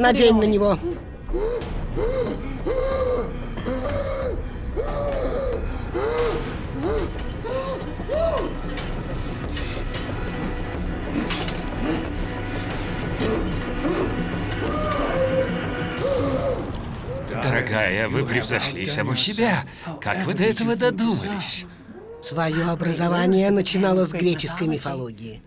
Надень на него. Дорогая, вы превзошли саму себя. Как вы до этого додумались? Свое образование начинало с греческой мифологии.